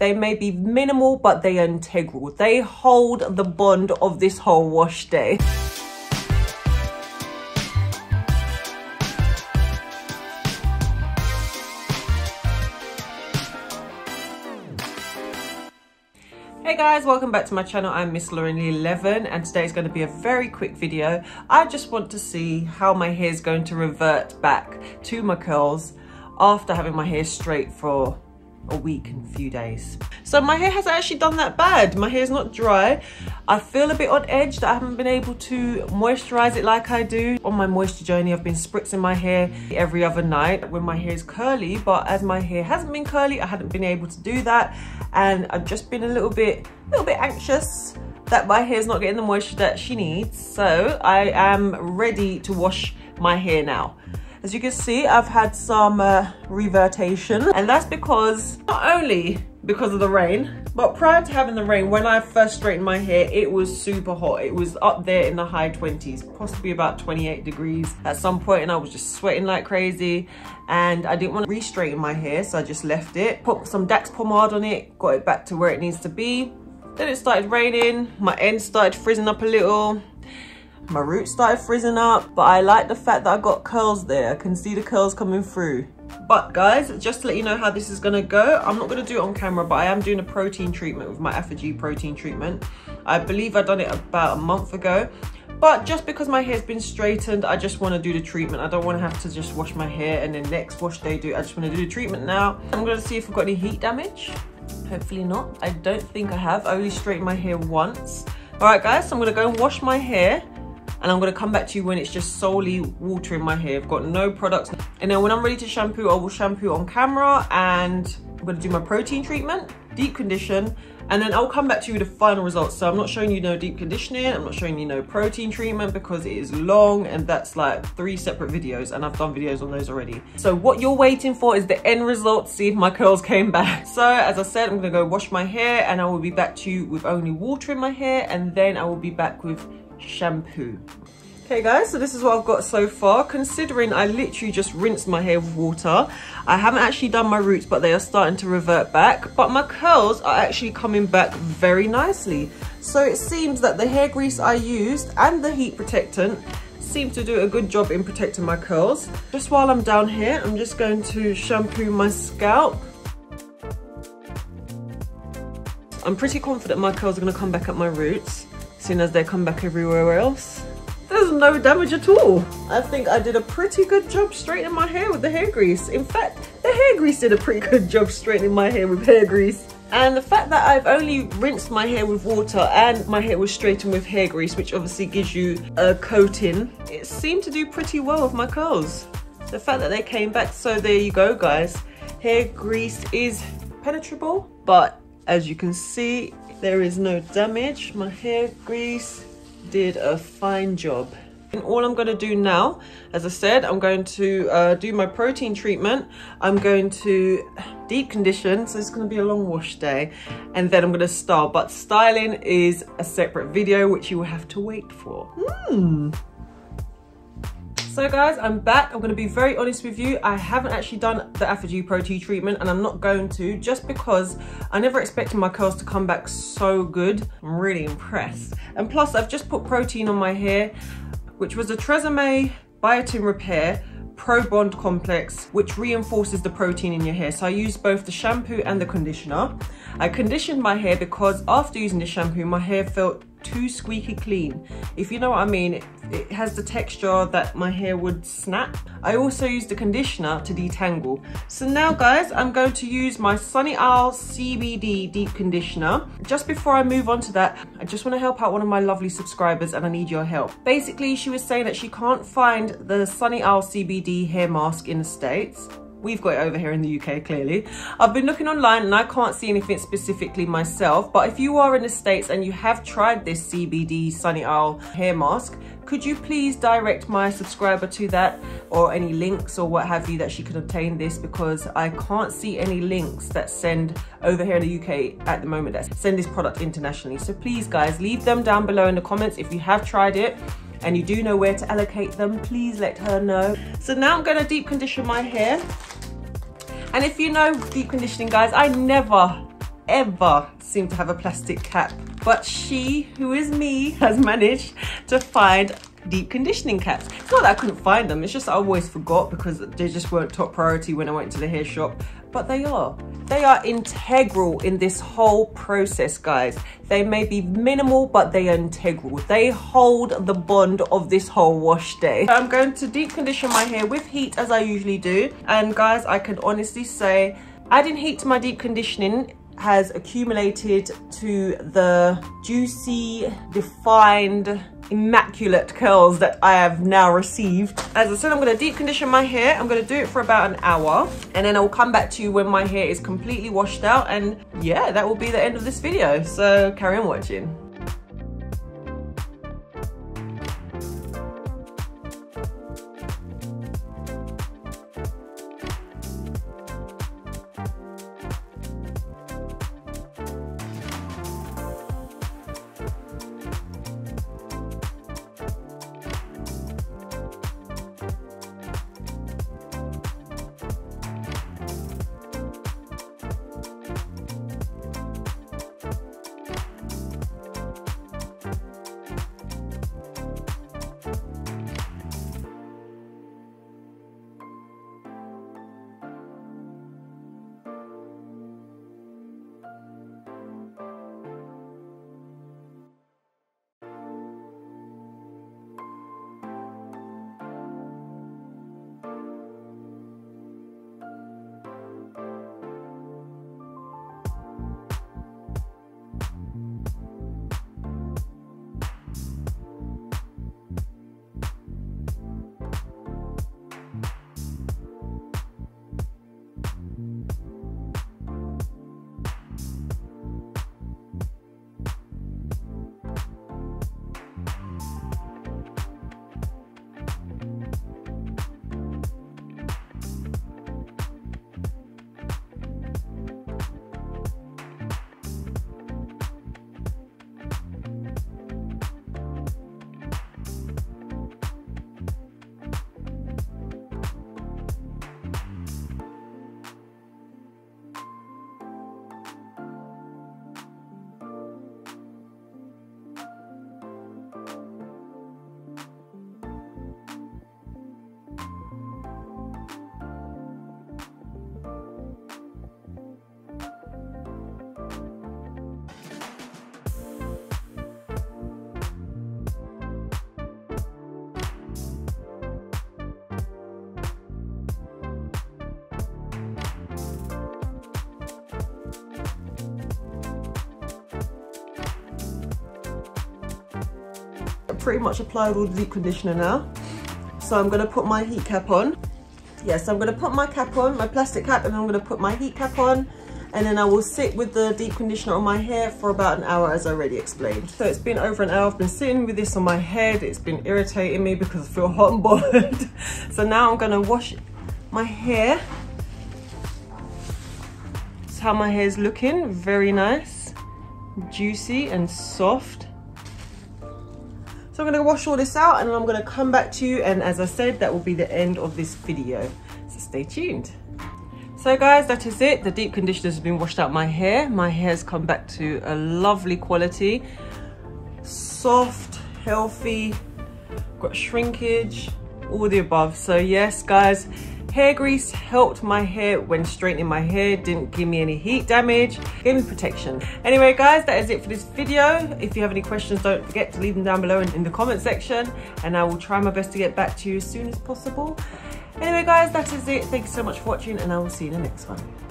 They may be minimal, but they are integral. They hold the bond of this whole wash day. Hey guys, welcome back to my channel. I'm Miss Lauren 11 and today is going to be a very quick video. I just want to see how my hair is going to revert back to my curls after having my hair straight for a week and a few days. So my hair hasn't actually done that bad. My hair's not dry. I feel a bit on edge that I haven't been able to moisturize it like I do. On my moisture journey, I've been spritzing my hair every other night when my hair is curly, but as my hair hasn't been curly, I hadn't been able to do that. And I've just been a little bit, a little bit anxious that my hair is not getting the moisture that she needs. So I am ready to wash my hair now. As you can see, I've had some uh, revertation and that's because not only because of the rain, but prior to having the rain, when I first straightened my hair, it was super hot. It was up there in the high 20s, possibly about 28 degrees at some point and I was just sweating like crazy and I didn't want to re-straighten my hair, so I just left it. Put some Dax pomade on it, got it back to where it needs to be. Then it started raining, my ends started frizzing up a little my roots started frizzing up, but I like the fact that I got curls there. I can see the curls coming through. But guys, just to let you know how this is gonna go, I'm not gonna do it on camera, but I am doing a protein treatment with my ApHogee protein treatment. I believe I done it about a month ago. But just because my hair's been straightened, I just wanna do the treatment. I don't wanna have to just wash my hair and then next wash day do, I just wanna do the treatment now. I'm gonna see if I've got any heat damage. Hopefully not. I don't think I have, I only straightened my hair once. All right guys, so I'm gonna go and wash my hair and I'm gonna come back to you when it's just solely water in my hair. I've got no products. And then when I'm ready to shampoo, I will shampoo on camera and I'm gonna do my protein treatment, deep condition, and then I'll come back to you with the final results. So I'm not showing you no deep conditioning, I'm not showing you no protein treatment because it is long and that's like three separate videos and I've done videos on those already. So what you're waiting for is the end result see if my curls came back. So as I said, I'm gonna go wash my hair and I will be back to you with only water in my hair and then I will be back with shampoo. Okay guys, so this is what I've got so far. Considering I literally just rinsed my hair with water, I haven't actually done my roots, but they are starting to revert back. But my curls are actually coming back very nicely. So it seems that the hair grease I used and the heat protectant seem to do a good job in protecting my curls. Just while I'm down here, I'm just going to shampoo my scalp. I'm pretty confident my curls are gonna come back at my roots soon as they come back everywhere else. No damage at all. I think I did a pretty good job straightening my hair with the hair grease. In fact, the hair grease did a pretty good job straightening my hair with hair grease. And the fact that I've only rinsed my hair with water and my hair was straightened with hair grease, which obviously gives you a coating, it seemed to do pretty well with my curls. The fact that they came back, so there you go guys. Hair grease is penetrable, but as you can see, there is no damage. My hair grease did a fine job. And all I'm going to do now, as I said, I'm going to uh, do my protein treatment. I'm going to deep condition, so it's going to be a long wash day. And then I'm going to style. But styling is a separate video, which you will have to wait for. Hmm. So guys, I'm back. I'm gonna be very honest with you. I haven't actually done the ApHogee Pro T treatment and I'm not going to just because I never expected my curls to come back so good. I'm really impressed. And plus I've just put protein on my hair, which was a Tresemme Biotin Repair Pro Bond Complex, which reinforces the protein in your hair. So I used both the shampoo and the conditioner. I conditioned my hair because after using the shampoo, my hair felt too squeaky clean. If you know what I mean, it, has the texture that my hair would snap. I also used a conditioner to detangle. So now guys, I'm going to use my Sunny Isle CBD Deep Conditioner. Just before I move on to that, I just want to help out one of my lovely subscribers and I need your help. Basically, she was saying that she can't find the Sunny Isle CBD hair mask in the States. We've got it over here in the UK, clearly. I've been looking online and I can't see anything specifically myself, but if you are in the States and you have tried this CBD Sunny Isle hair mask, could you please direct my subscriber to that or any links or what have you that she can obtain this because I can't see any links that send over here in the UK at the moment that send this product internationally. So please guys, leave them down below in the comments if you have tried it and you do know where to allocate them, please let her know. So now I'm gonna deep condition my hair. And if you know deep conditioning, guys, I never ever seem to have a plastic cap. But she, who is me, has managed to find deep conditioning caps. It's not that I couldn't find them, it's just I always forgot because they just weren't top priority when I went to the hair shop, but they are. They are integral in this whole process, guys. They may be minimal, but they are integral. They hold the bond of this whole wash day. I'm going to deep condition my hair with heat as I usually do. And guys, I can honestly say, adding heat to my deep conditioning has accumulated to the juicy, defined, immaculate curls that I have now received. As I said, I'm gonna deep condition my hair. I'm gonna do it for about an hour and then I'll come back to you when my hair is completely washed out and yeah, that will be the end of this video. So carry on watching. Pretty much applied all the deep conditioner now. So I'm gonna put my heat cap on. Yes, yeah, so I'm gonna put my cap on, my plastic cap, and I'm gonna put my heat cap on. And then I will sit with the deep conditioner on my hair for about an hour as I already explained. So it's been over an hour, I've been sitting with this on my head. It's been irritating me because I feel hot and bothered. so now I'm gonna wash my hair. This is how my hair is looking, very nice, juicy and soft. So I'm gonna wash all this out and I'm gonna come back to you. And as I said, that will be the end of this video. So stay tuned. So guys, that is it. The deep conditioner has been washed out my hair. My hair's come back to a lovely quality. Soft, healthy, got shrinkage, all the above. So yes, guys, Hair grease helped my hair when straightening my hair, didn't give me any heat damage, gave me protection. Anyway guys, that is it for this video. If you have any questions, don't forget to leave them down below in, in the comment section and I will try my best to get back to you as soon as possible. Anyway guys, that is it. Thank you so much for watching and I will see you in the next one.